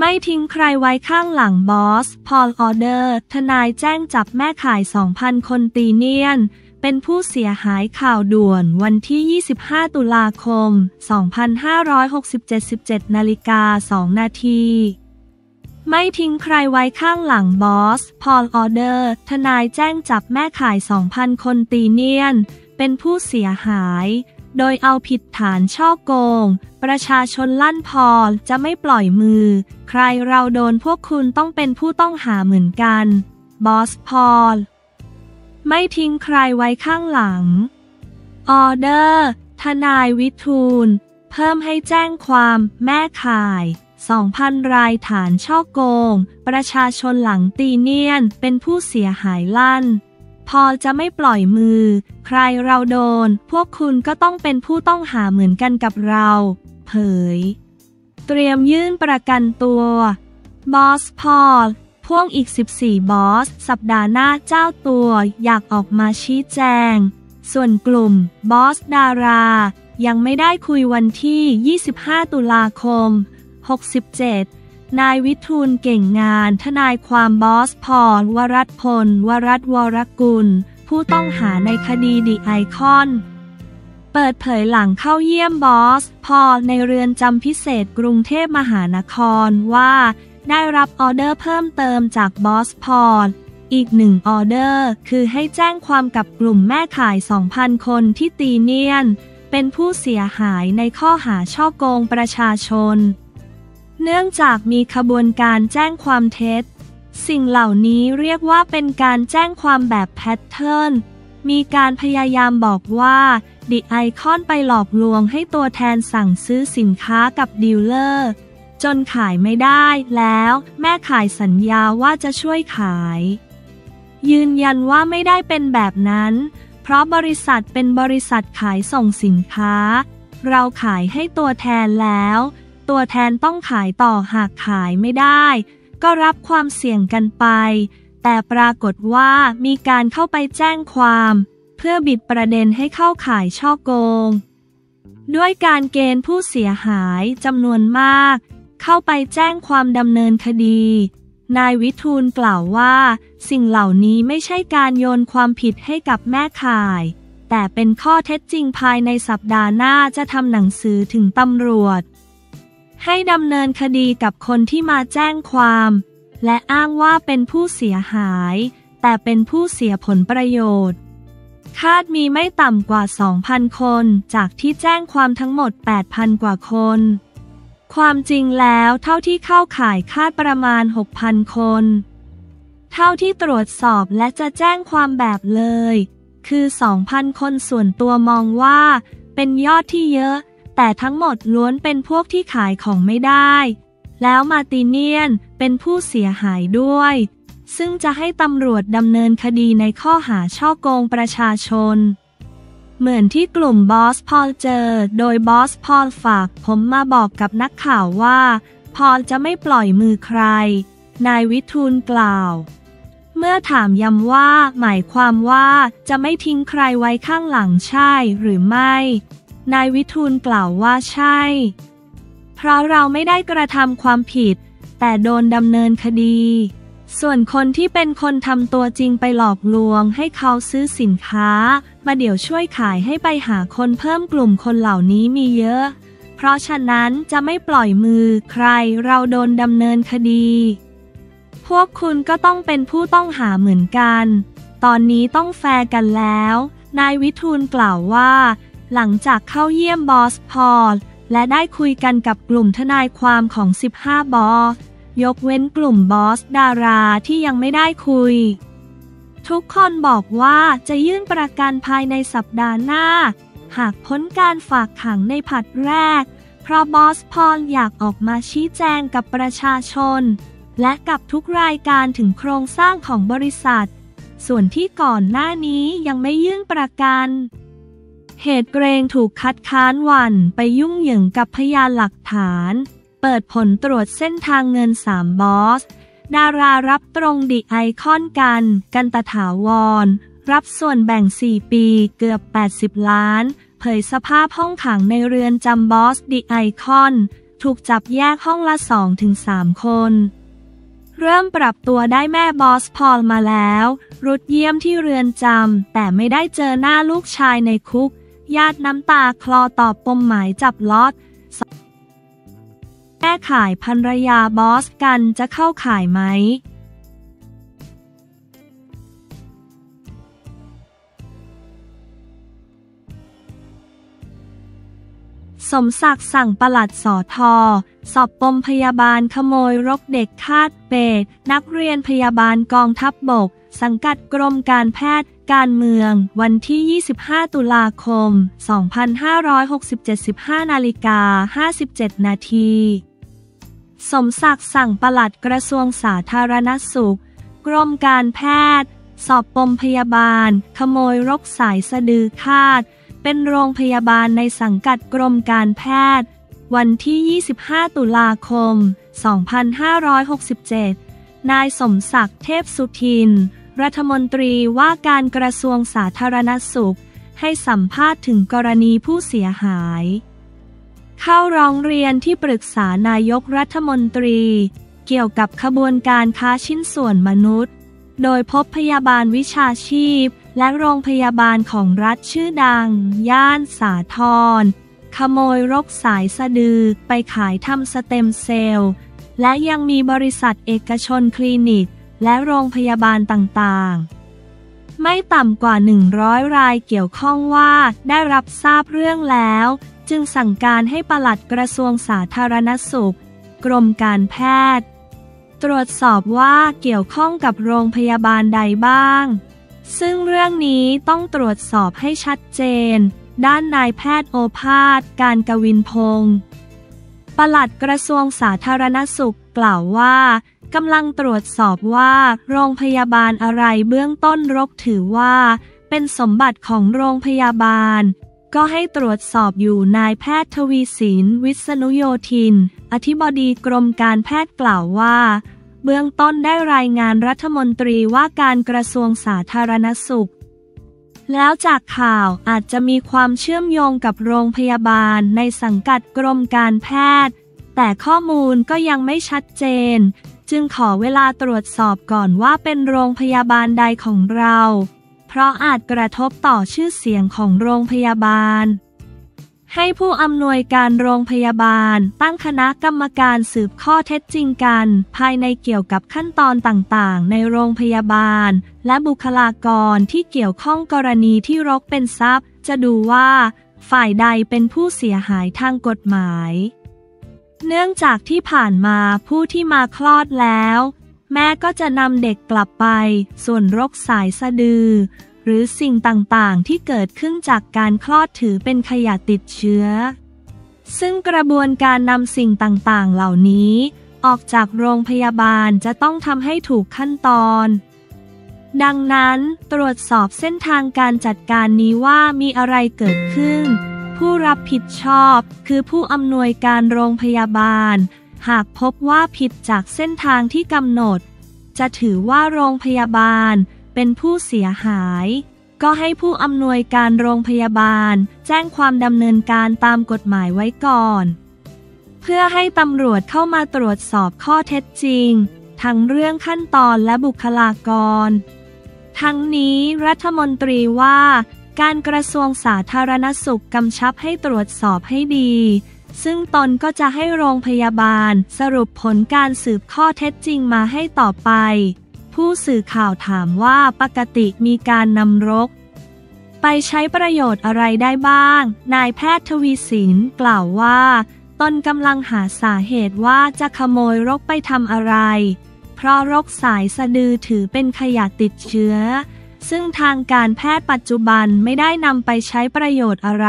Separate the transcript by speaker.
Speaker 1: ไม่ทิ้งใครไว้ข้างหลังบอส พอลออเดอร์ ทนายแจ้งจับแม่ขาย 2,000 คนตีเนียน เป็นผู้เสียหายข่าวด่วนวันที่ 25 ตุลาคม 2567 17นาฬิกา 2 นาทีไม่ทิ้งใครไว้ข้างหลังบอส พอลออเดอร์ ทนายแจ้งจับแม่ขาย 2,000 คนตีเนียน เป็นผู้เสียหาย โดยเอาผิดฐานช่อโกง ประชาชนลั่นพอจะไม่ปล่อยมือ ใครเราโดนพวกคุณต้องเป็นผู้ต้องหาเหมือนกัน บอสพอล ไม่ทิ้งใครไว้ข้างหลัง ออเดอร์ ทนายวิทูล เพิ่มให้แจ้งความแม่ข่าย 2,000 รายฐานช่อโกง ประชาชนหลังตีเนียนเป็นผู้เสียหายลั่น พอจะไม่ปล่อยมือ ใครเราโดน พวกคุณก็ต้องเป็นผู้ต้องหาเหมือนกันกับเรา เผย เตรียมยื่นประกันตัวบอสพอลพ่วงอีก 14 บอส สัปดาห์หน้าเจ้าตัวอยากออกมาชี้แจง ส่วนกลุ่มบอสดารา ยังไม่ได้คุยวันที่ 25 ตุลาคม 67 นายวิทูลเก่งงาน ทนายความบอสพอลวรัตพล วรัตวรกุล ผู้ต้องหาในคดีดีไอคอน เปิดเผยหลังเข้าเยี่ยมบอส พอในเรือนจำพิเศษกรุงเทพมหานครว่า ได้รับออเดอร์เพิ่มเติมจากบอสพออีกหนึ่งออเดอร์ คือให้แจ้งความกับกลุ่มแม่ขาย 2,000 คนที่ตีเนียน เป็นผู้เสียหายในข้อหาช่อโกงประชาชน เนื่องจากมีขบวนการแจ้งความเท็จ สิ่งเหล่านี้เรียกว่าเป็นการแจ้งความแบบแพทเทิร์น มีการพยายามบอกว่าดิไอคอนไปหลอกลวงให้ตัวแทนสั่งซื้อสินค้ากับดีลเลอร์ จนขายไม่ได้แล้ว แม่ขายสัญญาว่าจะช่วยขาย ยืนยันว่าไม่ได้เป็นแบบนั้น เพราะบริษัทเป็นบริษัทขายส่งสินค้า เราขายให้ตัวแทนแล้ว ตัวแทนต้องขายต่อหากขายไม่ได้ ก็รับความเสี่ยงกันไป แต่ปรากฏว่ามีการเข้าไปแจ้งความ เพื่อบิดประเด็นให้เข้าขายช่อโกง ด้วยการเกณฑ์ผู้เสียหายจำนวนมาก เข้าไปแจ้งความดำเนินคดีนายวิทูลกล่าวว่า สิ่งเหล่านี้ไม่ใช่การโยนความผิดให้กับแม่ข่าย แต่เป็นข้อเท็จจริงภายในสัปดาห์หน้าจะทำหนังสือถึงตำรวจ ให้ดำเนินคดีกับคนที่มาแจ้งความ และอ้างว่าเป็นผู้เสียหาย แต่เป็นผู้เสียผลประโยชน์ คาดมีไม่ต่ำกว่า 2,000 คน จากที่แจ้งความทั้งหมด 8,000 กว่าคน ความจริงแล้วเท่าที่เข้าข่ายคาดประมาณ 6,000 คน เท่าที่ตรวจสอบและจะแจ้งความแบบเลย คือ 2,000 คนส่วนตัวมองว่า เป็นยอดที่เยอะ แต่ทั้งหมดล้วนเป็นพวกที่ขายของไม่ได้ แล้วมาติเนียนเป็นผู้เสียหายด้วย ซึ่งจะให้ตำรวจดำเนินคดีในข้อหาช่อโกงประชาชน เหมือนที่กลุ่มบอสพอลเจอ โดยบอสพอลฝากผมมาบอกกับนักข่าวว่า พอลจะไม่ปล่อยมือใคร นายวิทูลกล่าว เมื่อถามย้ำว่าหมายความว่าจะไม่ทิ้งใครไว้ข้างหลังใช่หรือไม่ นายวิทูลกล่าวว่าใช่ เพราะเราไม่ได้กระทำความผิด แต่โดนดำเนินคดี ส่วนคนที่เป็นคนทำตัวจริงไปหลอกลวงให้เขาซื้อสินค้า มาเดี๋ยวช่วยขายให้ไปหาคนเพิ่มกลุ่มคนเหล่านี้มีเยอะ เพราะฉะนั้นจะไม่ปล่อยมือใครเราโดนดำเนินคดี พวกคุณก็ต้องเป็นผู้ต้องหาเหมือนกัน ตอนนี้ต้องแฟร์กันแล้ว นายวิทูลกล่าวว่า หลังจากเข้าเยี่ยมบอสพอลและได้คุยกันกับกลุ่มทนายความของ 15 บอส ยกเว้นกลุ่มบอสดาราที่ยังไม่ได้คุย ทุกคนบอกว่าจะยื่นประกันภายในสัปดาห์หน้า หากพ้นการฝากขังในผัดแรก เพราะบอสพอลอยากออกมาชี้แจงกับประชาชน และกับทุกรายการถึงโครงสร้างของบริษัท ส่วนที่ก่อนหน้านี้ยังไม่ยื่นประกัน เหตุเกรงถูกคัดค้านวันไปยุ่งเหยิงกับพยานหลักฐาน เปิดผลตรวจเส้นทางเงินสามบอส ดารารับตรงดิไอคอนกัน กันตถาวร รับส่วนแบ่ง 4 ปีเกือบ 80 ล้าน เผยสภาพห้องขังในเรือนจำบอสดิไอคอน ถูกจับแยกห้องละ 2-3 คน เริ่มปรับตัวได้แม่บอสพอลมาแล้ว รุดเยี่ยมที่เรือนจำแต่ไม่ได้เจอหน้าลูกชายในคุก ญาติน้ำตาคลอตอบปมหมายจับล็อตแม่ขายภรรยาบอสกันจะเข้าขายไหมสมศักดิ์สั่งปลัดสอทอ สอบปมพยาบาลขโมยรกเด็กคาดเปตนักเรียนพยาบาลกองทัพบบก สังกัดกรมการแพทย์ การเมือง วันที่ 25 ตุลาคม 2567 15นาฬิกา57 นาที สมศักดิ์สั่งปลัดกระทรวงสาธารณสุข กรมการแพทย์ สอบปมพยาบาล ขโมยรกสายสะดือคาด เป็นโรงพยาบาลในสังกัดกรมการแพทย์ วันที่ 25 ตุลาคม 2567นายสมศักดิ์เทพสุทิน รัฐมนตรีว่าการกระทรวงสาธารณสุข ให้สัมภาษณ์ถึงกรณีผู้เสียหาย เข้าร้องเรียนที่ปรึกษานายกรัฐมนตรี เกี่ยวกับขบวนการค้าชิ้นส่วนมนุษย์ โดยพบพยาบาลวิชาชีพ และโรงพยาบาลของรัฐชื่อดัง ย่านสาทรขโมยรกสายสะดือไปขายทำสเต็มเซลล์ และยังมีบริษัทเอกชนคลินิก และโรงพยาบาลต่างๆ ไม่ต่ำกว่า 100 รายเกี่ยวข้องว่าได้รับทราบเรื่องแล้ว จึงสั่งการให้ปลัดกระทรวงสาธารณสุข กรมการแพทย์ ตรวจสอบว่าเกี่ยวข้องกับโรงพยาบาลใดบ้าง ซึ่งเรื่องนี้ต้องตรวจสอบให้ชัดเจน ด้านนายแพทย์โอภาส การกวินพงศ์ปลัดกระทรวงสาธารณสุขกล่าวว่า กำลังตรวจสอบว่า โรงพยาบาลอะไรเบื้องต้นรกถือว่า เป็นสมบัติของโรงพยาบาล ก็ให้ตรวจสอบอยู่นายแพทย์ทวีศิลวิษณุโยธิน อธิบดีกรมการแพทย์กล่าวว่า เบื้องต้นได้รายงานรัฐมนตรีว่าการกระทรวงสาธารณสุข แล้วจากข่าวอาจจะมีความเชื่อมโยงกับโรงพยาบาลในสังกัดกรมการแพทย์ แต่ข้อมูลก็ยังไม่ชัดเจน จึงขอเวลาตรวจสอบก่อนว่าเป็นโรงพยาบาลใดของเรา เพราะอาจกระทบต่อชื่อเสียงของโรงพยาบาล ให้ผู้อำนวยการโรงพยาบาลตั้งคณะกรรมการสืบข้อเท็จจริงกัน ภายในเกี่ยวกับขั้นตอนต่างๆ ในโรงพยาบาล และบุคลากรที่เกี่ยวข้องกรณีที่รกเป็นทรัพย์ จะดูว่า ฝ่ายใดเป็นผู้เสียหายทางกฎหมาย เนื่องจากที่ผ่านมาผู้ที่มาคลอดแล้ว แม่ก็จะนำเด็กกลับไป ส่วนรกสายสะดือ หรือสิ่งต่างๆ ที่เกิดขึ้นจากการคลอดถือเป็นขยะติดเชื้อ ซึ่งกระบวนการนำสิ่งต่างๆ เหล่านี้ ออกจากโรงพยาบาลจะต้องทำให้ถูกขั้นตอน ดังนั้นตรวจสอบเส้นทางการจัดการนี้ว่ามีอะไรเกิดขึ้น ผู้รับผิดชอบ คือผู้อำนวยการโรงพยาบาล หากพบว่าผิดจากเส้นทางที่กำหนด จะถือว่าโรงพยาบาลเป็นผู้เสียหาย ก็ให้ผู้อำนวยการโรงพยาบาล แจ้งความดำเนินการตามกฎหมายไว้ก่อน เพื่อให้ตำรวจเข้ามาตรวจสอบข้อเท็จจริง ทั้งเรื่องขั้นตอนและบุคลากร ทั้งนี้รัฐมนตรีว่า การกระทรวงสาธารณสุขกำชับให้ตรวจสอบให้ดี ซึ่งตนก็จะให้โรงพยาบาล สรุปผลการสืบข้อเท็จจริงมาให้ต่อไป ผู้สื่อข่าวถามว่าปกติมีการนำรก ไปใช้ประโยชน์อะไรได้บ้าง นายแพทย์ทวีสินกล่าวว่าตนกำลังหาสาเหตุว่าจะขโมยรกไปทำอะไร เพราะรกสายสะดือถือเป็นขยะติดเชื้อ ซึ่งทางการแพทย์ปัจจุบันไม่ได้นำไปใช้ประโยชน์อะไร